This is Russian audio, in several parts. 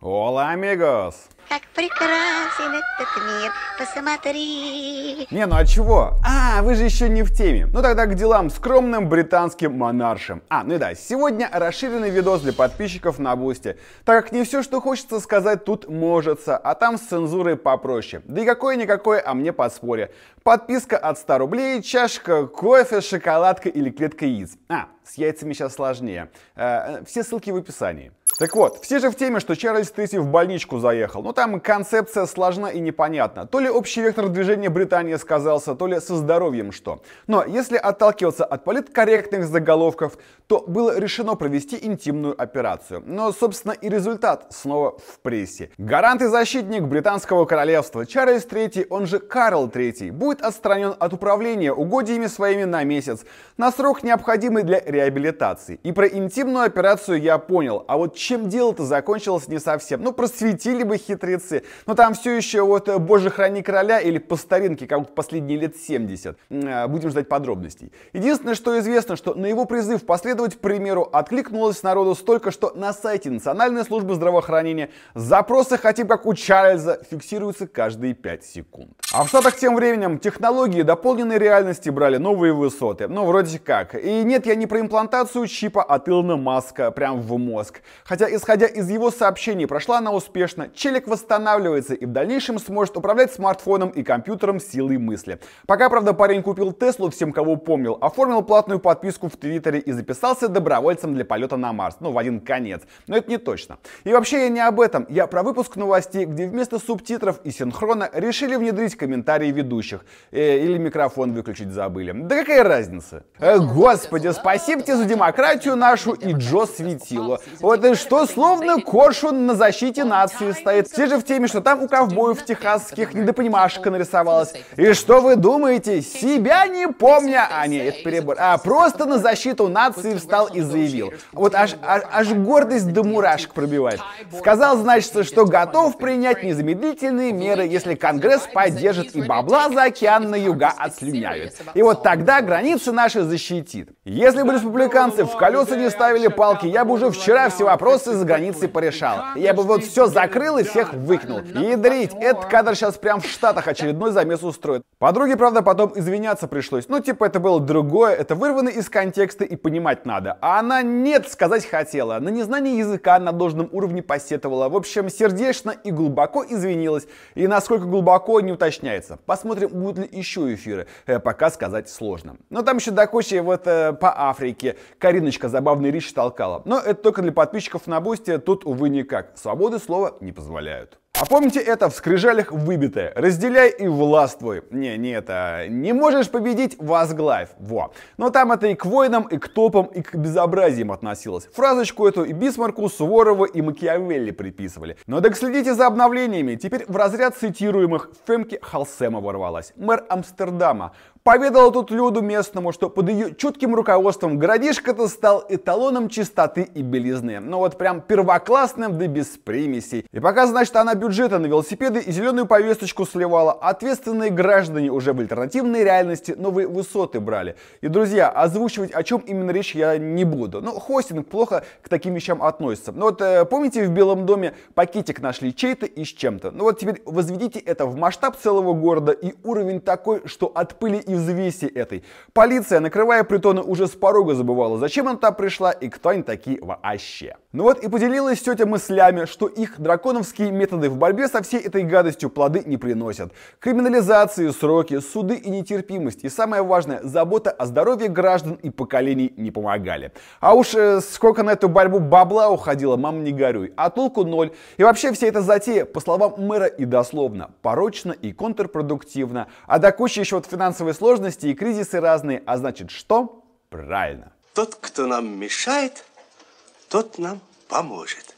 Hola, amigos! Как прекрасен этот мир, посмотри. Не, ну а чего? А, вы же еще не в теме. Ну тогда к делам скромным британским монаршим. А, ну и да, сегодня расширенный видос для подписчиков на Бусти, так как не все, что хочется сказать, тут можется, а там с цензурой попроще. Да и какое-никакое, а мне подспорье. Подписка от 100 рублей, чашка кофе, шоколадка или клетка яиц. А, с яйцами сейчас сложнее. Э, все ссылки в описании. Так вот, все же в теме, что Чарльз Третий в больничку заехал. Ну там концепция сложна и непонятна. То ли общий вектор движения Британии сказался, то ли со здоровьем что. Но если отталкиваться от политкорректных заголовков, то было решено провести интимную операцию. Но, собственно, и результат снова в прессе. Гарант и защитник британского королевства Чарльз III, он же Карл III, будет отстранен от управления угодьями своими на месяц, на срок необходимый для реабилитации. И про интимную операцию я понял, а вот чем дело-то закончилось не совсем. Ну, просветили бы хитрецы. Но там все еще вот э, «Боже, храни короля» или по старинке, как последние лет 70. Э, будем ждать подробностей. Единственное, что известно, что на его призыв последовать примеру откликнулось народу столько, что на сайте Национальной службы здравоохранения запросы «Хотим как у Чарльза» фиксируются каждые 5 секунд. А в Штатах тем временем технологии дополненной реальности брали новые высоты. Ну, вроде как. И нет, я не про имплантацию чипа от Илона Маска прям в мозг. Хотя, исходя из его сообщений, прошла она успешно, челик восстанавливается и в дальнейшем сможет управлять смартфоном и компьютером силой мысли. Пока, правда, парень купил Теслу, всем кого помнил, оформил платную подписку в Твиттере и записался добровольцем для полета на Марс. Ну, в один конец. Но это не точно. И вообще я не об этом. Я про выпуск новостей, где вместо субтитров и синхрона решили внедрить комментарии ведущих. Э, или микрофон выключить забыли. Да какая разница? Э, господи, спасибо тебе за демократию нашу и Джо Светило. Вот что словно коршун на защите нации стоит. Все же в теме, что там у ковбоев техасских недопонимашка нарисовалась. И что вы думаете? Себя не помня. А, нет, это перебор. А, просто на защиту нации встал и заявил. Вот аж, аж, аж гордость до мурашек пробивает. Сказал, значит, что готов принять незамедлительные меры, если Конгресс поддержит и бабла за океан на юга отслюняют. И вот тогда границы наши защитит. Если бы республиканцы в колеса не ставили палки, я бы уже вчера все вопросы вопросы за границей порешал. Я бы вот все закрыл и всех выкинул. Ядрить, этот кадр сейчас прям в Штатах очередной замес устроит. Подруге, правда, потом извиняться пришлось. Ну, типа, это было другое, это вырвано из контекста и понимать надо. А она нет сказать хотела. На незнание языка на должном уровне посетовала. В общем, сердечно и глубоко извинилась. И насколько глубоко не уточняется. Посмотрим, будут ли еще эфиры. Э, пока сказать сложно. Но там еще до кучи вот э, по Африке Кариночка забавный речь толкала. Но это только для подписчиков подписчиков на Бусти тут, увы, никак. Свободы слова не позволяют. А помните это в скрижалях выбитое? Разделяй и властвуй. Не, не это. Не можешь победить, возглавь. Во. Но там это и к войнам, и к топам, и к безобразиям относилось. Фразочку эту и Бисмарку, Суворову и Макиавелли приписывали. Но так следите за обновлениями. Теперь в разряд цитируемых Фемки Халсема ворвалась. Мэр Амстердама Поведала тут Люду местному, что под ее чутким руководством городишко-то стал эталоном чистоты и белизны. Ну вот прям первоклассным, да без примесей. И пока, значит, она бюджета на велосипеды и зеленую повесточку сливала, ответственные граждане уже в альтернативной реальности новые высоты брали. И, друзья, озвучивать о чем именно речь я не буду. Ну, хостинг плохо к таким вещам относится. Ну вот, э, помните, в Белом доме пакетик нашли чей-то и с чем-то? Ну вот теперь возведите это в масштаб целого города и уровень такой, что от пыли и взвеси этой. Полиция, накрывая притоны, уже с порога забывала, зачем она туда пришла и кто они такие вообще. Ну вот и поделилась тетя мыслями, что их драконовские методы в борьбе со всей этой гадостью плоды не приносят. Криминализации, сроки, суды и нетерпимость. И самое важное, забота о здоровье граждан и поколений не помогали. А уж э, сколько на эту борьбу бабла уходило, мам не горюй. А толку ноль. И вообще вся эта затея, по словам мэра и дословно, порочно и контрпродуктивно. А до кучи еще вот финансовой сложности и кризисы разные. А значит что? Правильно. Тот, кто нам мешает, тот нам поможет.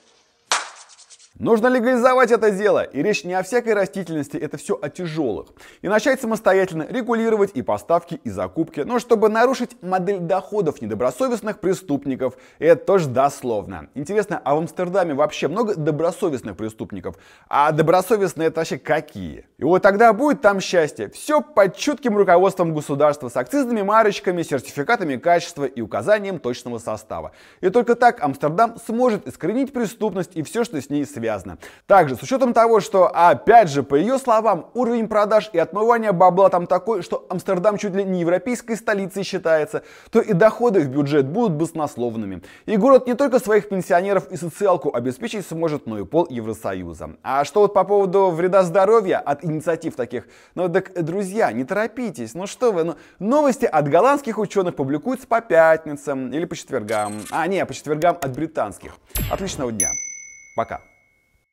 Нужно легализовать это дело, и речь не о всякой растительности, это все о тяжелых. И начать самостоятельно регулировать и поставки, и закупки, но чтобы нарушить модель доходов недобросовестных преступников, это тоже дословно. Интересно, а в Амстердаме вообще много добросовестных преступников? А добросовестные это вообще какие? И вот тогда будет там счастье. Все под чутким руководством государства с акцизными марочками, сертификатами качества и указанием точного состава. И только так Амстердам сможет искоренить преступность и все, что с ней связано связано. Также, с учетом того, что, опять же, по ее словам, уровень продаж и отмывания бабла там такой, что Амстердам чуть ли не европейской столицей считается, то и доходы в бюджет будут баснословными. И город не только своих пенсионеров и социалку обеспечить сможет, но и пол Евросоюза. А что вот по поводу вреда здоровья от инициатив таких? Ну так, друзья, не торопитесь, ну что вы, ну, новости от голландских ученых публикуются по пятницам или по четвергам. А, не, по четвергам от британских. Отличного дня. Пока.